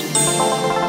Bye.